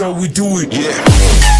how we do it. Yeah.